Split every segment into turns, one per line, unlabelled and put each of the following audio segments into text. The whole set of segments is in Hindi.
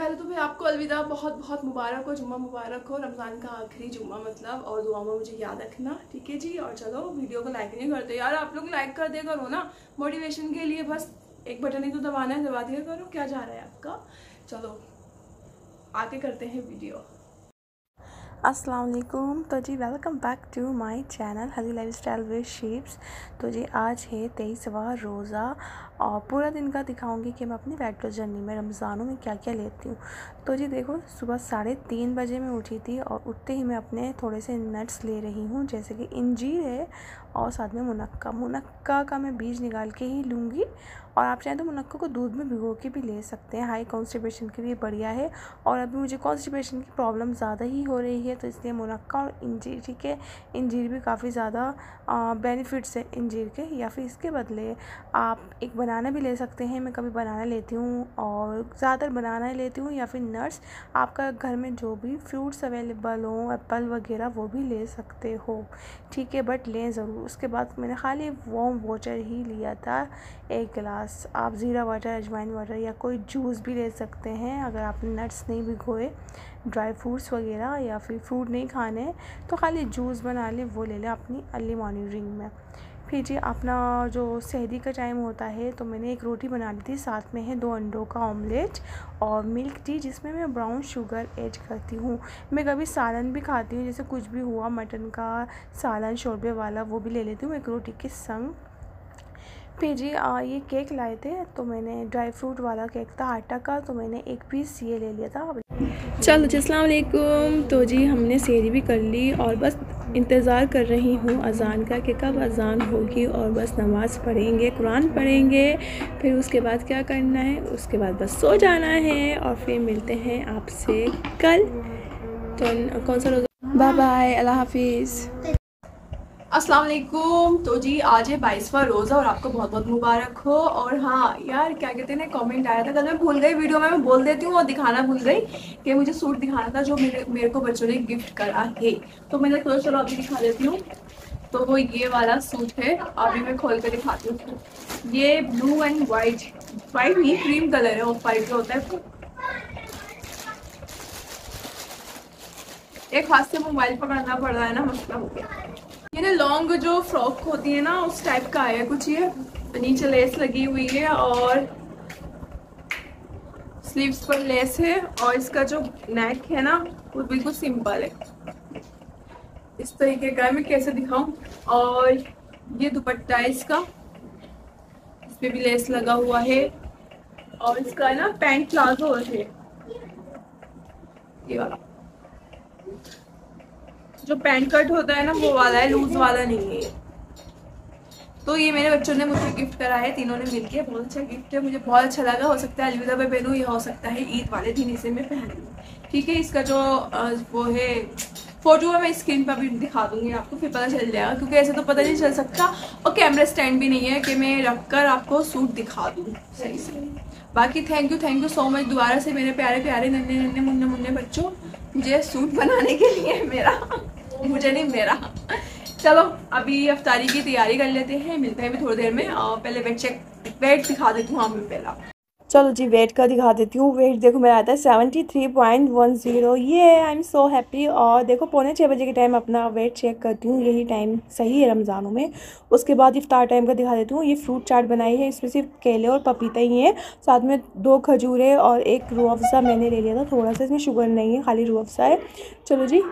पहले तो भाई आपको अलविदा, बहुत बहुत मुबारक हो, जुम्मा मुबारक हो, रमज़ान का आखिरी जुम्मा मतलब और दुआ में मुझे याद रखना, ठीक है जी? और चलो, वीडियो को लाइक नहीं करते। यार, आप लोग लाइक कर दे करो ना मोटिवेशन के लिए बस एक बटन ही तो दबाना है, दबा दिया करो, क्या जा रहा है आपका? चलो, आगे करते हैं वीडियो।
वालेकुम तो जी welcome back to my channel हली लाइफ स्टाइल विद शेप्स तो जी, आज है तेईसवा रोज़ा और पूरा दिन का दिखाऊँगी कि मैं अपनी वेट लॉस जर्नी में रमज़ानों में क्या क्या लेती हूँ। तो जी, देखो, सुबह साढ़े तीन बजे मैं उठी थी और उठते ही मैं अपने थोड़े से नट्स ले रही हूँ, जैसे कि इंजीर है और साथ में मुनक्का। मुनक्का का मैं बीज निकाल के ही लूँगी और आप चाहें तो मुनक्का को दूध में भिगो के भी ले सकते हैं। हाई कॉन्स्टिपेशन के लिए बढ़िया है और अभी मुझे कॉन्स्टिपेशन की प्रॉब्लम ज़्यादा ही हो रही है तो इसलिए मुनक्का और इंजीर, ठीक है? इंजीर भी काफ़ी ज़्यादा बेनिफिट्स है इंजीर के, या फिर इसके बदले आप एक बनाना भी ले सकते हैं। मैं कभी बनाना लेती हूँ और ज़्यादातर बनाना ही लेती हूँ या फिर नट्स। आपका घर में जो भी फ्रूट्स अवेलेबल हों, एप्पल वगैरह, वो भी ले सकते हो, ठीक है? बट लें ज़रूर। उसके बाद मैंने खाली वॉम वाटर ही लिया था। एक गिलास, आप ज़ीरा वाटर अजवाइन वाटर या कोई जूस भी ले सकते हैं। अगर आपने नट्स नहीं भिगोए ड्राई फ्रूट्स वगैरह या फिर फ्रूट नहीं खाने तो खाली जूस बना लें, वो ले लें अपनी अर्ली मॉर्निंग ड्रिंक में। फिर जी अपना जो सहरी का टाइम होता है तो मैंने एक रोटी बना ली थी साथ में है दो अंडों का ऑमलेट और मिल्क टी जिसमें मैं ब्राउन शुगर ऐड करती हूँ। मैं कभी सालन भी खाती हूँ जैसे कुछ भी हुआ मटन का सालन शोरबे वाला वो भी ले लेती हूँ एक रोटी के संग। फिर जी आ, ये केक लाए थे तो मैंने ड्राई फ्रूट वाला केक था आटा का तो मैंने एक पीस ये ले लिया था। चलो जी अलकुम तो जी हमने सेरी भी कर ली और बस इंतज़ार कर रही हूँ अज़ान का कि कब अज़ान होगी और बस नमाज़ पढ़ेंगे, कुरान पढ़ेंगे, फिर उसके बाद क्या करना है? उसके बाद बस सो जाना है और फिर मिलते हैं आपसे कल। तो कौन सा रोज़ा? बाय बाय अल्लाह हाफिज़।
अस्सलाम वालेकुम तो जी, आज है बाईसवा रोज़ा और आपको बहुत बहुत मुबारक हो। और हाँ यार, क्या कहते हैं कमेंट आया था, कल मैं भूल गई वीडियो में, मैं बोल देती हूँ और दिखाना भूल गई कि मुझे सूट दिखाना था जो मेरे मेरे को बच्चों ने गिफ्ट करा है। तो मैंने सोचा, चलो अभी दिखा देती हूँ। तो वो ये वाला सूट है, अभी मैं खोल कर दिखाती हूँ। ये ब्लू एंड वाइट वाइट नहीं क्रीम कलर है ऑफ़ वाइट जो होता है। एक हाथ से मोबाइल पकड़ना पड़ रहा है ना मसला हो गया। ना लॉन्ग जो फ्रॉक होती है ना, उस टाइप का आया कुछ ये नीचे लेस लगी हुई है और स्लीव्स पर लेस है और इसका जो नेक है ना, वो बिल्कुल सिंपल है। इस तरीके का मैं कैसे दिखाऊँ? और ये दुपट्टा है इसका। इस पे भी लेस लगा हुआ है और इसका ना पैंट प्लाजो है। ये वाला। जो पैंट कट होता है ना, वो वाला है, लूज वाला नहीं है तो ये मेरे बच्चों ने मुझे गिफ्ट करा है तीनों ने मिलके, बहुत अच्छा गिफ्ट है, मुझे बहुत अच्छा लगा, हो सकता है अलविदा पे पहनूँ, या हो सकता है ईद वाले दिन इसे मैं पहन लूँ। ठीक है, इसका जो वो है फ़ोटो मैं स्क्रीन पर भी दिखा दूँगी आपको, फिर पता चल जाएगा, क्योंकि ऐसे तो पता नहीं चल सकता। और कैमरा स्टैंड भी नहीं है कि मैं रख कर आपको सूट दिखा दूँ। सही से। बाकी thank you thank you so much दोबारा से मेरे प्यारे प्यारे नन्हे नन्हे, मुन्ने मुन्ने बच्चों, मुझे सूट बनाने के लिए मेरा, मुझे नहीं, मेरा। चलो, अभी अफ्तारी की तैयारी कर लेते हैं, मिलते हैं भी थोड़ी देर में, और पहले वेट चेक वेट दिखा देती हूँ हमें पहला।
चलो जी वेट का दिखा देती हूँ। वेट देखो मेरा आता है seventy three point one zero ये आई एम सो हैप्पी और देखो, पौने छः बजे के टाइम अपना वेट चेक करती हूँ। यही टाइम सही है रमज़ानों में। उसके बाद इफ्तार टाइम का दिखा देती हूँ। ये फ्रूट चाट बनाई है। इसमें सिर्फ़ केले और पपीता ही है। साथ में दो खजूरें और एक रू अफ़ज़ा मैंने ले लिया था। थोड़ा सा इसमें शुगर नहीं है, खाली रू अफ़ज़ा है। चलो जी,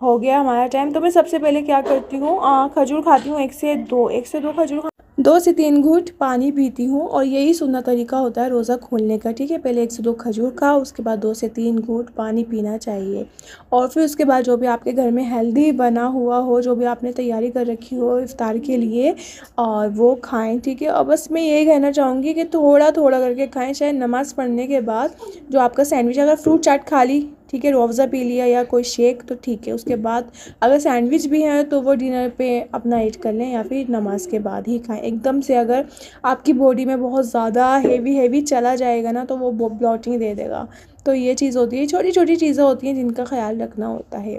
हो गया हमारा टाइम तो मैं सबसे पहले क्या करती हूँ? खजूर खाती हूँ। एक से दो, एक से दो खजूर दो से तीन घूट पानी पीती हूँ और यही सुनना तरीका होता है रोज़ा खोलने का, ठीक है? पहले एक से दो खजूर का उसके बाद दो से तीन घूट पानी पीना चाहिए। और फिर उसके बाद जो भी आपके घर में हेल्दी बना हुआ हो, जो भी आपने तैयारी कर रखी हो इफ़ार के लिए और वो खाएँ, ठीक है? और बस मैं यही कहना चाहूँगी कि थोड़ा थोड़ा करके खाएँ, चाहे नमाज़ पढ़ने के बाद जो आपका सैंडविच अगर फ्रूट चाट खा ली ठीक है रोवज़ा पी लिया या कोई शेक तो ठीक है। उसके बाद अगर सैंडविच भी है तो वो डिनर पे अपना ईट कर लें या फिर नमाज़ के बाद ही खाएँ। एकदम से अगर आपकी बॉडी में बहुत ज़्यादा हेवी हेवी चला जाएगा ना तो वो ब्लॉटिंग दे देगा। तो ये चीज़ होती है छोटी छोटी चीज़ें होती हैं जिनका ख्याल रखना होता है।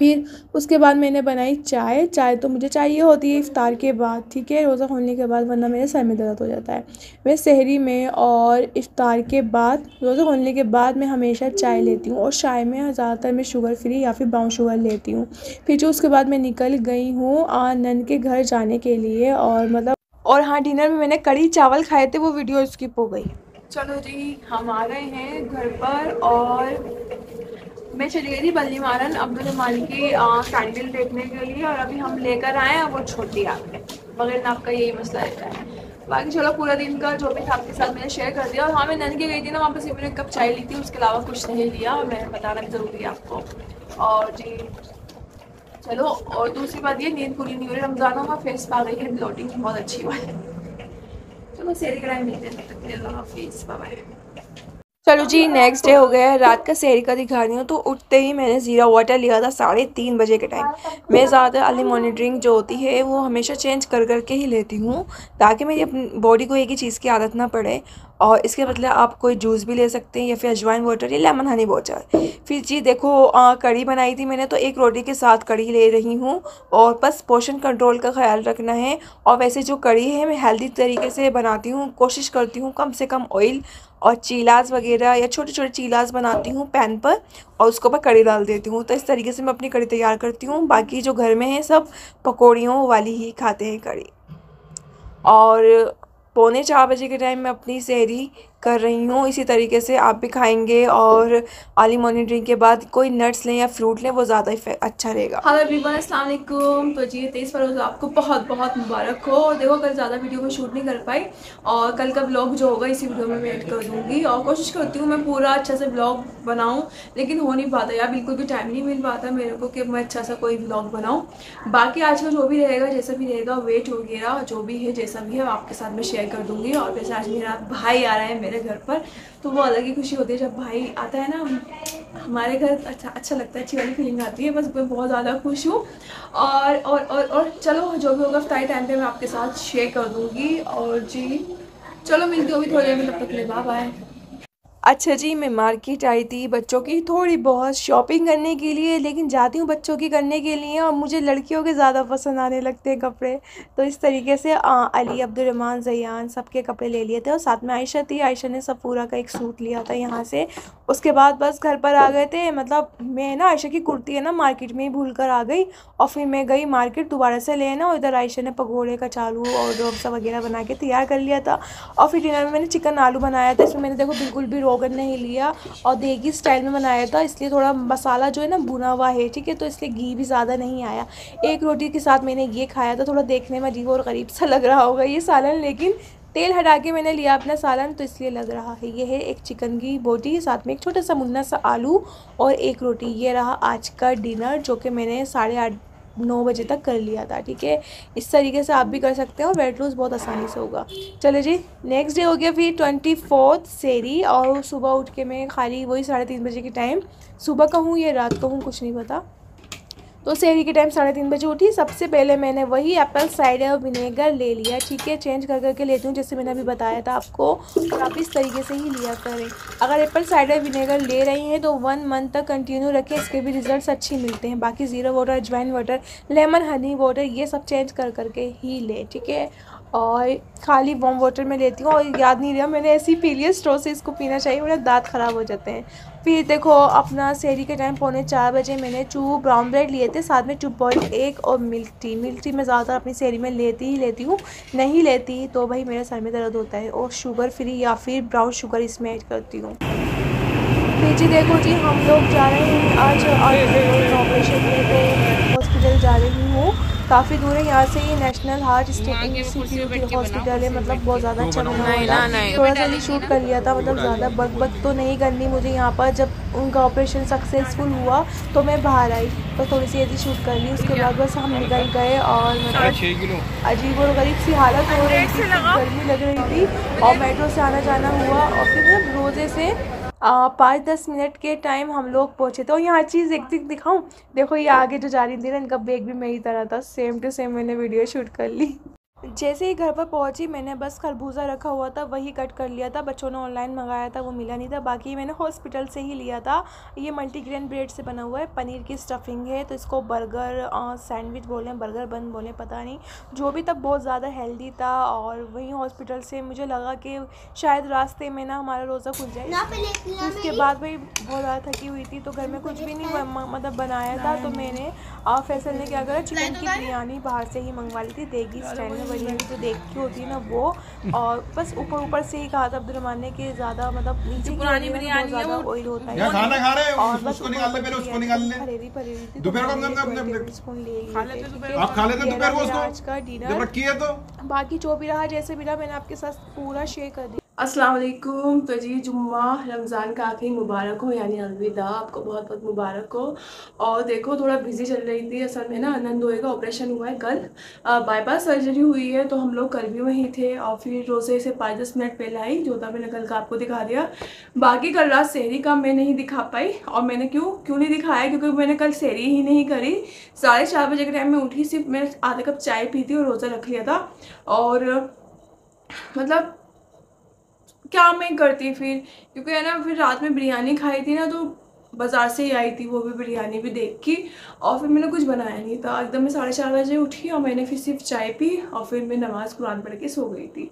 फिर उसके बाद मैंने बनाई चाय। चाय तो मुझे चाहिए होती है इफ़ार के बाद, ठीक है? रोज़ा खोलने के बाद, वरना मेरे सर में दर्द हो जाता है। मैं शहरी में और इफ़ार के बाद, रोज़ा खोलने के बाद मैं हमेशा चाय लेती हूँ और चाय में ज़्यादातर मैं शुगर फ्री या फिर ब्राउन शुगर लेती हूँ। फिर जो उसके बाद मैं निकल गई हूँ नन के घर जाने के लिए और मतलब और हाँ डिनर में मैंने कड़ी चावल खाए थे, वो वीडियो स्किप हो गई।
चलो जी, हम आ गए हैं घर पर और मैं चली गई थी बल्ली मारन अब्दुल रमान की कैंडल देखने के लिए और अभी हम लेकर आए हैं वो छोटी आ गए मगर आपका यही मसला रहता है। बाकी चलो, पूरा दिन का जो भी था, आपके साथ मैंने शेयर कर दिया। और हाँ मैं नन के गई थी ना, वहाँ पर सिर्फ़ मैंने कप चाय ली थी, उसके अलावा कुछ नहीं लिया और मैंने बताना भी ज़रूरी है आपको। और जी, चलो, और दूसरी बात ये, नींद पूरी नहीं हो रही रमज़ान में फेस पा गई है ब्लोटिंग बहुत अच्छी बात है। चलो सेरी कराए मिलते हैं। अल्लाह हाफिज़ बाय
चलो जी नेक्स्ट डे हो गया है। रात का सहरी का दिखा रही हूँ तो उठते ही मैंने ज़ीरा वाटर लिया था साढ़े तीन बजे के टाइम मैं ज़्यादा अली मॉर्निंग ड्रिंक जो होती है, वो हमेशा चेंज कर करके ही लेती हूँ, ताकि मेरी अपनी बॉडी को एक ही चीज़ की आदत ना पड़े। और इसके बदले आप कोई जूस भी ले सकते हैं या फिर अजवाइन वाटर या लेमन हनी वाटर। फिर जी देखो आ, कड़ी बनाई थी मैंने तो एक रोटी के साथ कड़ी ले रही हूँ और बस पोषण कंट्रोल का ख्याल रखना है। और वैसे जो कड़ी है मैं हेल्दी तरीके से बनाती हूँ कोशिश करती हूँ कम से कम ऑयल और चीलाज वगैरह या छोटे छोटे चीलाज बनाती हूँ पैन पर और उसके ऊपर कड़ी डाल देती हूँ। तो इस तरीके से मैं अपनी कड़ी तैयार करती हूँ। बाकी जो घर में है सब पकौड़ियों वाली ही खाते हैं कड़ी और पौने चार बजे के टाइम में अपनी सहरी कर रही हूँ। इसी तरीके से आप भी खाएँगे और अर्ली मॉर्निंग ड्रिंक के बाद कोई नट्स लें या फ्रूट लें, वो ज़्यादा अच्छा रहेगा।
हेलो एवरीवन अस्सलाम वालेकुम। तो जी, तेईस फरोज आपको बहुत बहुत मुबारक हो। और देखो, कल ज़्यादा वीडियो में शूट नहीं कर पाई और कल का ब्लॉग जो होगा, इसी वीडियो में मैं एड कर दूँगी। और कोशिश करती हूँ मैं पूरा अच्छा से ब्लॉग बनाऊँ, लेकिन हो नहीं पाता यार, बिल्कुल भी टाइम नहीं मिल पाता मेरे को कि मैं अच्छा सा कोई ब्लॉग बनाऊँ। बाकी आज का जो भी रहेगा, जैसा भी रहेगा वेट वगैरह जो भी है, जैसा भी है, आपके साथ मैं शेयर कर दूँगी। और वैसे आज मेरा भाई आ रहा है मेरे घर पर तो वो अलग ही खुशी होती है जब भाई आता है ना, हमारे घर अच्छा अच्छा लगता है, अच्छी वाली फीलिंग आती है, बस मैं बहुत ज़्यादा खुश हूँ। और और और और चलो, जो भी होगा फ्ताई टाइम पे मैं आपके साथ शेयर कर दूँगी। और जी, चलो, मिलती हूँ अभी थोड़ी देर में, तब तक बाय बाय
अच्छा जी मैं मार्केट आई थी बच्चों की थोड़ी बहुत शॉपिंग करने के लिए लेकिन जाती हूँ बच्चों की करने के लिए और मुझे लड़कियों के ज़्यादा पसंद आने लगते हैं कपड़े। तो इस तरीके से आ, अली अब्दुलरमान जयान सबके कपड़े ले लिए थे और साथ में आयशा थी। आयशा ने सब पूरा का एक सूट लिया था यहाँ से। उसके बाद बस घर पर आ गए थे। मतलब मैं ना आयशा की कुर्ती है ना मार्केट में ही भूल कर आ गई और फिर मैं गई मार्केट दोबारा से लेना और इधर आयशा ने पकौड़े का चालू और रोबसा वगैरह बना के तैयार कर लिया था। और फिर डिनर में मैंने चिकन आलू बनाया था। इसमें मैंने देखो बिल्कुल भी रोगन नहीं लिया और देगी स्टाइल में बनाया था, इसलिए थोड़ा मसाला जो है ना भुना हुआ है, ठीक है? तो इसलिए घी भी ज़्यादा नहीं आया। एक रोटी के साथ मैंने ये खाया था, थोड़ा देखने में अजीब और गरीब सा लग रहा होगा ये सालन, लेकिन तेल हटा के मैंने लिया अपना सालन तो इसलिए लग रहा है। ये है एक चिकन की बोटी, साथ में एक छोटा सा मुन्ना सा आलू और एक रोटी। ये रहा आज का डिनर, जो कि मैंने साढ़े आठ नौ बजे तक कर लिया था, ठीक है? इस तरीके से आप भी कर सकते हो वेट लूज़ बहुत आसानी से होगा। चलो जी नेक्स्ट डे हो गया फिर ट्वेंटी फोर्थ सेरी और सुबह उठ के मैं खाली वही साढ़े तीन बजे के टाइम सुबह कहूँ या रात कहूँ, कुछ नहीं पता। तो शहरी के टाइम साढ़े तीन बजे उठी। सबसे पहले मैंने वही एप्पल, साइडर विनेगर ले लिया। ठीक है, चेंज कर करके लेती हूँ, जैसे मैंने अभी बताया था आपको। और आप इस तरीके से ही लिया करें। अगर एप्पल, साइडर, विनेगर ले रही हैं तो वन मंथ तक कंटिन्यू रखें। इसके भी रिजल्ट्स अच्छे मिलते हैं। बाकी ज़ीरो वाटर अजवाइन वाटर लेमन हनी वाटर ये सब चेंज कर करके ही लें। ठीक है? और खाली वार्म वाटर में लेती हूँ और याद नहीं रहा, मैंने ऐसी पी लिया स्ट्रो से इसको पीना चाहिए, मेरे दांत ख़राब हो जाते हैं। फिर देखो, अपना शहरी के टाइम पौने चार बजे मैंने चू ब्राउन ब्रेड लिए थे, साथ में चुप बॉयल एक और मिल्क टी मिल्क टी मैं ज़्यादातर अपनी शहरी में लेती ही लेती हूँ, नहीं लेती तो भाई मेरे सर में दर्द होता है और शुगर फ्री या फिर ब्राउन शुगर इसमें ऐड करती हूँ। फिर जी देखो जी, हम लोग जा रहे हैं आज ऑपरेशन हॉस्पिटल जा रही हूँ। काफ़ी दूर है यहाँ से ये नेशनल हार्ट इंस्टीट्यूट हॉस्पिटल है मतलब बहुत ज़्यादा अच्छा बना। हुआ थोड़ा सा भी शूट कर लिया था मतलब ज़्यादा बग बग तो नहीं करनी मुझे। यहाँ पर जब उनका ऑपरेशन सक्सेसफुल हुआ तो मैं बाहर आई तो थोड़ी सी यदि शूट कर ली उसके बाद बस हम निकल गए और मतलब अजीब और गरीब सी हालत हो रही थी गर्मी लग रही थी और मेट्रो से आना जाना हुआ और फिर मतलब रोज़े से पाँच दस मिनट के टाइम हम लोग पहुँचे थे। और यहाँ चीज़ एक दिख दिखाऊँ? देखो ये आगे जो जा रही थी ना, इनका बैग भी मेरी तरह था। सेम टू सेम मैंने वीडियो शूट कर ली।
जैसे ही घर पर पहुँची मैंने बस खरबूजा रखा हुआ था वही कट कर लिया था। बच्चों ने ऑनलाइन मंगाया था वो मिला नहीं था। बाकी मैंने हॉस्पिटल से ही लिया था। ये मल्टीग्रेन ब्रेड से बना हुआ है पनीर की स्टफिंग है तो इसको बर्गर सैंडविच बोलें बर्गर बन बोलें पता नहीं। जो भी तब बहुत ज़्यादा हेल्दी था और वहीं हॉस्पिटल से मुझे लगा कि शायद रास्ते में ना हमारा रोज़ा खुल जाए। उसके बाद भाई बहुत ज़्यादा थकी हुई थी तो घर में कुछ भी नहीं मतलब बनाया था तो मैंने फैसल ने क्या करा चिकन की बिरयानी बाहर से ही मंगवा ली थी देगी स्टाइल में बनी हुई जो देखी होती है ना वो और बस ऊपर ऊपर से ही कहा था अब्दुलरमान ने कि ज़्यादा मतलब नीचे
पुरानी बिरयानी वो
ऑयल होता
है। खाना खा रहे
और
हैं उसको निकाल ले पहले उसको निकाल ले।
फरेरी परेरी थी
दोपहर को हम
अपने स्पून ले लिए
आप खा लेते दोपहर को उसको?
आज का डिनर जब
रखी है तो?
बाकी जो भी रहा जैसे भी रहा मैंने आपके साथ पूरा शेयर कर दिया।
अस्सलाम वालेकुम। तो जी, जुम्मा, रमज़ान का आखिरी मुबारक हो, यानी अलविदा। आपको बहुत बहुत मुबारक हो। और देखो, थोड़ा बिज़ी चल रही थी, असल में ना नंदोए का ऑपरेशन हुआ है कल। बाईपास सर्जरी हुई है तो हम लोग कल भी वहीं थे। और फिर रोज़े से पाँच दस मिनट पहले आई जो था मैंने कल का आपको दिखा दिया। बाकी कल रात शहरी का मैं नहीं दिखा पाई। और मैंने क्यों क्यों नहीं दिखाया? क्योंकि मैंने कल शहरी ही नहीं करी। साढ़े चार बजे के टाइम में उठी, सिर्फ़ मैंने आधा कप चाय पी थी और रोज़ा रख लिया था। और मतलब क्या मैं करती फिर? क्योंकि है ना, फिर रात में बिरयानी खाई थी ना तो बाज़ार से ही आई थी वो भी बिरयानी भी देख की, और फिर मैंने कुछ बनाया नहीं था। एकदम मैं साढ़े चार बजे उठी और मैंने फिर सिर्फ़ चाय पी और फिर मैं नमाज़ कुरान पढ़ के सो गई थी।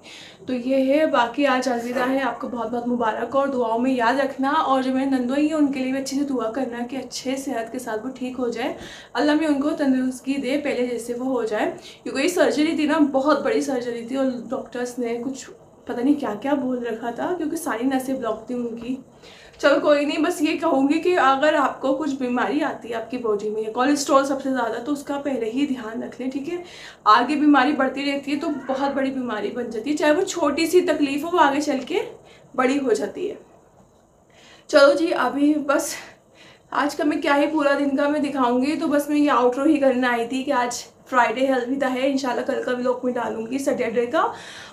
तो ये है, बाकी आज अलविदा है। आपको बहुत बहुत मुबारक और दुआओं में याद रखना और जो मेरे नंदोई है, उनके लिए भी अच्छे से दुआ करना कि अच्छे सेहत के साथ वो ठीक हो जाए। अल्लाह में उनको तंदुरुस्ती दे, पहले जैसे वो हो जाए। क्योंकि सर्जरी थी ना, बहुत बड़ी सर्जरी थी और डॉक्टर्स ने कुछ पता नहीं क्या क्या बोल रखा था, क्योंकि सारी नसें ब्लॉक थी उनकी। चलो कोई नहीं, बस ये कहूँगी कि अगर आपको कुछ बीमारी आती है आपकी बॉडी में कोलेस्ट्रॉल सबसे ज़्यादा तो उसका पहले ही ध्यान रख लें, ठीक है? आगे बीमारी बढ़ती रहती है तो बहुत बड़ी बीमारी बन जाती है, चाहे वो छोटी सी तकलीफ़ हो, वो आगे चल के बड़ी हो जाती है। चलो जी, अभी बस, आज का मैं क्या ही पूरा दिन का मैं दिखाऊँगी तो बस मैं ये आउटरो ही करने आई थी कि आज फ्राइडे अलविदा है, इंशाल्लाह कल का व्लॉग में डालूँगी सैटरडे का।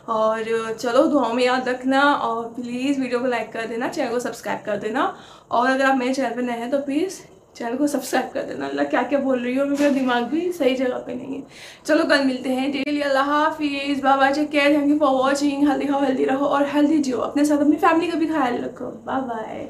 और चलो, दुआओं में याद रखना और प्लीज़ वीडियो को लाइक कर देना चैनल को सब्सक्राइब कर देना। और अगर आप मेरे चैनल पर नए हैं तो प्लीज़ चैनल को सब्सक्राइब कर देना। अल्लाह क्या क्या बोल रही हो, मेरा दिमाग भी सही जगह पे नहीं है। चलो, कल मिलते हैं। डेली अल्लाह हाफिज़। बाबा take care thank you for watching healthy हो हेल्दी रहो और हेल्दी जियो। अपने साथ अपनी फैमिली का भी ख्याल रखो। Bye bye